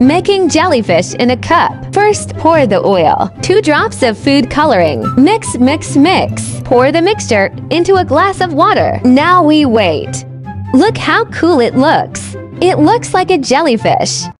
Making jellyfish in a cup. First, pour the oil. Two drops of food coloring. Mix, mix, mix. Pour the mixture into a glass of water. Now we wait. Look how cool it looks. It looks like a jellyfish.